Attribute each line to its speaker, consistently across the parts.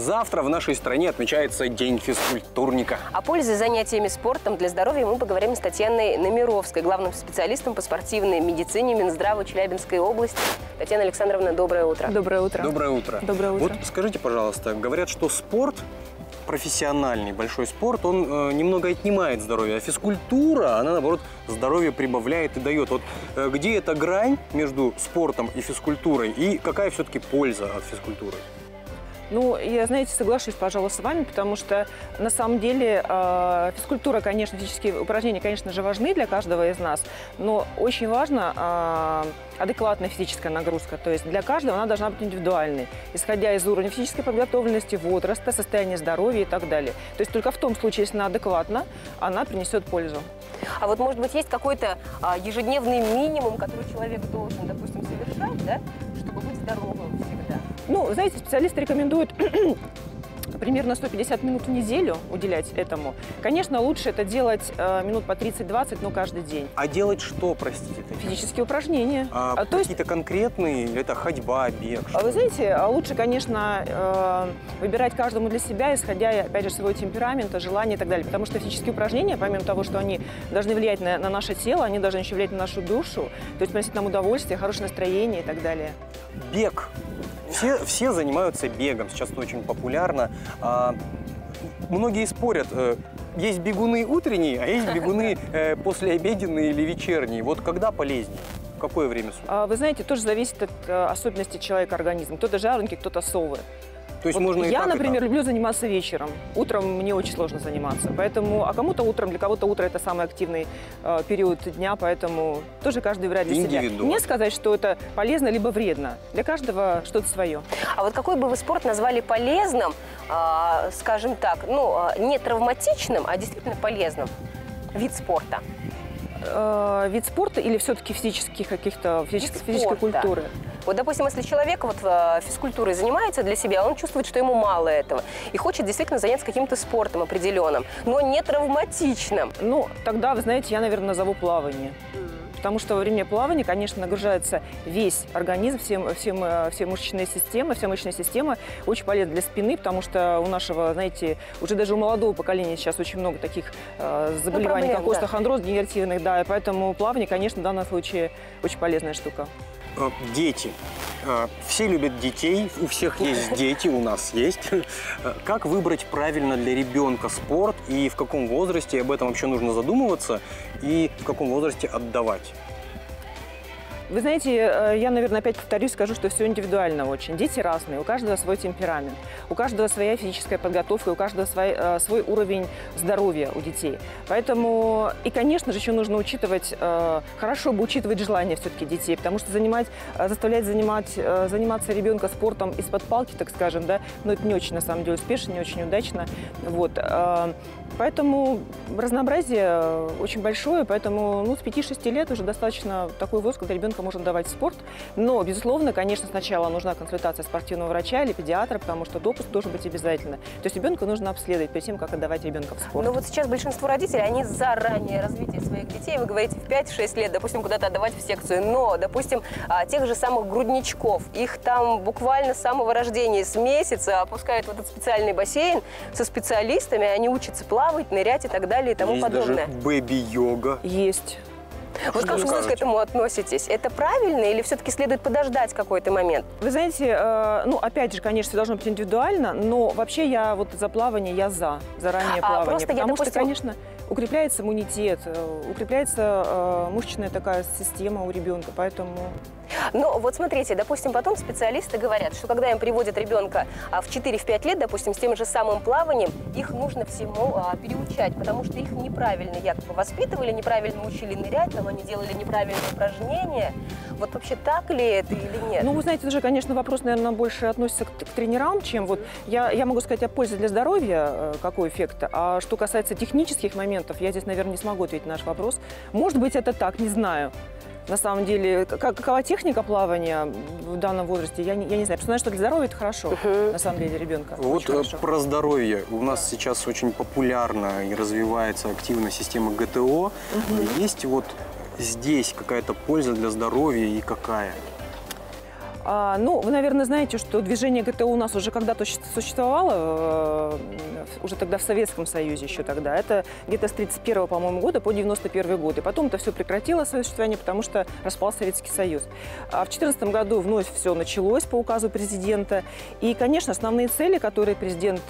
Speaker 1: Завтра в нашей стране отмечается День физкультурника.
Speaker 2: О пользе занятиями спортом для здоровья мы поговорим с Татьяной Номеровской, главным специалистом по спортивной медицине Минздрава Челябинской области. Татьяна Александровна, доброе утро.
Speaker 3: Доброе утро.
Speaker 1: Доброе утро.
Speaker 3: Доброе утро.
Speaker 1: Вот скажите, пожалуйста, говорят, что спорт профессиональный, большой спорт, он э, немного отнимает здоровье, а физкультура, она, наоборот, здоровье прибавляет и дает. Вот э, где эта грань между спортом и физкультурой, и какая все-таки польза от физкультуры?
Speaker 3: Ну, я, знаете, соглашусь, пожалуй, с вами, потому что на самом деле э, физкультура, конечно, физические упражнения, конечно же, важны для каждого из нас, но очень важно э, адекватная физическая нагрузка. То есть для каждого она должна быть индивидуальной, исходя из уровня физической подготовленности, возраста, состояния здоровья и так далее. То есть только в том случае, если она адекватна, она принесет пользу.
Speaker 2: А вот, может быть, есть какой-то а, ежедневный минимум, который человек должен, допустим, совершать, да, чтобы быть здоровым всегда?
Speaker 3: Ну, знаете, специалисты рекомендуют примерно 150 минут в неделю уделять этому. Конечно, лучше это делать э, минут по 30-20, но каждый день.
Speaker 1: А делать что, простите? Татьяна?
Speaker 3: Физические упражнения.
Speaker 1: А,
Speaker 3: А, то есть,
Speaker 1: какие-то конкретные, это ходьба, бег?
Speaker 3: а вы знаете, а лучше, конечно, э, выбирать каждому для себя, исходя, опять же, своего темперамента, желания и так далее. Потому что физические упражнения, помимо того, что они должны влиять на, на наше тело, они должны еще влиять на нашу душу, то есть приносить нам удовольствие, хорошее настроение и так далее.
Speaker 1: Бег. Все, все занимаются бегом, сейчас это очень популярно. А, многие спорят, э, есть бегуны утренние, а есть бегуны э, послеобеденные или вечерние. Вот когда полезнее? В какое время суток?
Speaker 3: А Вы знаете, тоже зависит от э, особенностей человека организма. Кто-то жаренький, кто-то совы.
Speaker 1: То есть
Speaker 3: Вот
Speaker 1: можно и
Speaker 3: я,
Speaker 1: так, и
Speaker 3: например,
Speaker 1: так.
Speaker 3: люблю заниматься вечером. Утром мне очень сложно заниматься. Поэтому, а кому-то утром, для кого-то утро это самый активный э, период дня, поэтому тоже каждый выбирает для себя. Не сказать, что это полезно либо вредно. Для каждого что-то свое.
Speaker 2: А вот какой бы вы спорт назвали полезным, а, скажем так, ну, а, не травматичным, а действительно полезным? Вид спорта.
Speaker 3: Э, вид спорта или все-таки физических каких-то физической, физической культуры?
Speaker 2: Вот, допустим, если человек вот э, физкультурой занимается для себя, он чувствует, что ему мало этого, и хочет действительно заняться каким-то спортом определенным, но не травматичным.
Speaker 3: Ну, тогда, вы знаете, я, наверное, назову плавание. Потому что во время плавания, конечно, нагружается весь организм, все, все, м- все мышечные системы, вся мышечная система очень полезна для спины, потому что у нашего, знаете, уже даже у молодого поколения сейчас очень много таких э, заболеваний,
Speaker 2: проблем,
Speaker 3: как
Speaker 2: да.
Speaker 3: остеохондроз, генеративных, да, и поэтому плавание, конечно, в данном случае очень полезная штука.
Speaker 1: Э, Дети. Э, Все любят детей, у всех есть дети, у нас есть. Как выбрать правильно для ребенка спорт и в каком возрасте об этом вообще нужно задумываться и в каком возрасте отдавать?
Speaker 3: Вы знаете, э, я, наверное, опять повторюсь, скажу, что все индивидуально очень. Дети разные, у каждого свой темперамент, у каждого своя физическая подготовка, у каждого свой, э, свой уровень здоровья у детей. Поэтому, и, конечно же, еще нужно учитывать, э, хорошо бы учитывать желания все-таки детей, потому что занимать, заставлять занимать, заниматься ребенка спортом из-под палки, так скажем, да, но это не очень, на самом деле, успешно, не очень удачно. Вот. Поэтому разнообразие очень большое, поэтому ну, с 5-6 лет уже достаточно такой возраст, когда ребенка можно давать спорт. Но, безусловно, конечно, сначала нужна консультация спортивного врача или педиатра, потому что допуск должен быть обязательно. То есть ребенка нужно обследовать перед тем, как отдавать ребенка в спорт.
Speaker 2: Но вот сейчас большинство родителей, они за раннее развитие своих детей, вы говорите, в 5-6 лет, допустим, куда-то отдавать в секцию, но, допустим, а, тех же самых грудничков, их там буквально с самого рождения, с месяца опускают в этот специальный бассейн со специалистами, они учатся плавать, нырять и так далее и тому
Speaker 1: есть
Speaker 2: подобное.
Speaker 1: даже бэби-йога.
Speaker 3: Есть.
Speaker 2: Вот как
Speaker 1: вы
Speaker 2: к этому относитесь? Это правильно или все-таки следует подождать какой-то момент?
Speaker 3: Вы знаете, э, ну, опять же, конечно, все должно быть индивидуально, но вообще я вот за плавание, я за, за раннее
Speaker 2: А,
Speaker 3: плавание.
Speaker 2: просто я,
Speaker 3: потому что,
Speaker 2: допустим-
Speaker 3: конечно, укрепляется иммунитет, э, укрепляется э, мышечная такая система у ребенка, поэтому...
Speaker 2: Но вот смотрите, допустим, потом специалисты говорят, что когда им приводят ребенка а, в 4-5 лет, допустим, с тем же самым плаванием, их нужно всему а, переучать, потому что их неправильно якобы воспитывали, неправильно учили нырять, там они делали неправильные упражнения. Вот вообще так ли это или нет?
Speaker 3: Ну, вы знаете, это же, конечно, вопрос, наверное, больше относится к, к тренерам, чем вот... Я, я могу сказать о пользе для здоровья, э, какой эффект, а что касается технических моментов, я здесь, наверное, не смогу ответить на наш вопрос. Может быть, это так, не знаю. На самом деле, как- какова техника плавания в данном возрасте, я не, я не знаю. Просто знаю, что для здоровья это хорошо, на самом деле, ребенка.
Speaker 1: Вот э, про здоровье. У нас сейчас очень популярна и развивается активно система ГТО. Есть вот здесь какая-то польза для здоровья и какая?
Speaker 3: А, ну, вы, наверное, знаете, что движение ГТО у нас уже когда-то существовало, э, уже тогда в Советском Союзе еще тогда. Это где-то с 31 по-моему, года по 91 год. И потом это все прекратило свое существование, потому что распал Советский Союз. А в 2014 году вновь все началось по указу президента. И, конечно, основные цели, которые президент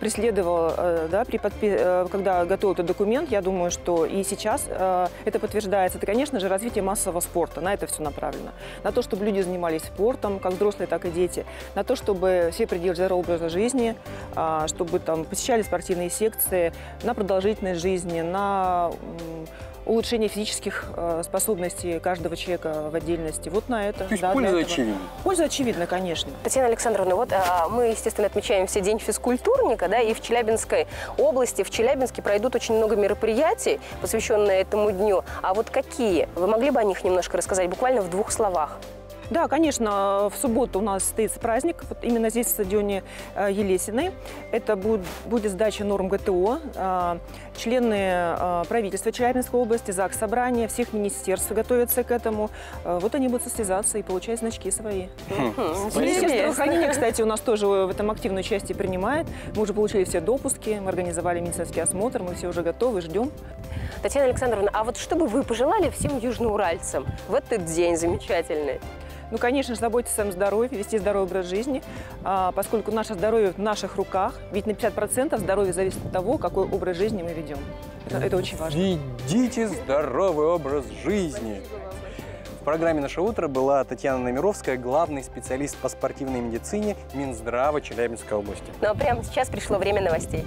Speaker 3: преследовал, э, да, при подпи- э, когда готовил этот документ, я думаю, что и сейчас э, это подтверждается. Это, конечно же, развитие массового спорта. На это все направлено. На то, чтобы люди занимались спортом, как взрослые, так и дети. На то, чтобы все придерживались здорового образа жизни, а, чтобы там посещали спортивные секции, на продолжительность жизни, на улучшение физических э, способностей каждого человека в отдельности. Вот на это.
Speaker 1: То есть
Speaker 3: да,
Speaker 1: польза очевидна.
Speaker 3: Польза очевидна, конечно.
Speaker 2: Татьяна Александровна, вот а, мы, естественно, отмечаем все День физкультурника, да, и в Челябинской области, в Челябинске пройдут очень много мероприятий, посвященных этому дню. А вот какие? Вы могли бы о них немножко рассказать, буквально в двух словах?
Speaker 3: Да, конечно, в субботу у нас состоится праздник, вот именно здесь, в стадионе э, Елесиной. Это будет, будет сдача норм ГТО. Э, Члены э, правительства Челябинской области, ЗАГС собрания, всех министерств готовятся к этому. Э, Вот они будут состязаться и получать значки свои.
Speaker 2: Хм,
Speaker 3: Министерство
Speaker 2: интересно.
Speaker 3: здравоохранения, кстати, у нас тоже в этом активное участие принимает. Мы уже получили все допуски, мы организовали медицинский осмотр, мы все уже готовы, ждем.
Speaker 2: Татьяна Александровна, а вот что бы вы пожелали всем южноуральцам в этот день замечательный?
Speaker 3: Ну, конечно же, заботиться о своем здоровье, вести здоровый образ жизни, а, поскольку наше здоровье в наших руках. Ведь на 50% здоровье зависит от того, какой образ жизни мы ведем. Это, это очень важно.
Speaker 1: Ведите здоровый образ жизни. В программе «Наше утро» была Татьяна Номеровская, главный специалист по спортивной медицине Минздрава Челябинской области.
Speaker 2: Ну а прямо сейчас пришло время новостей.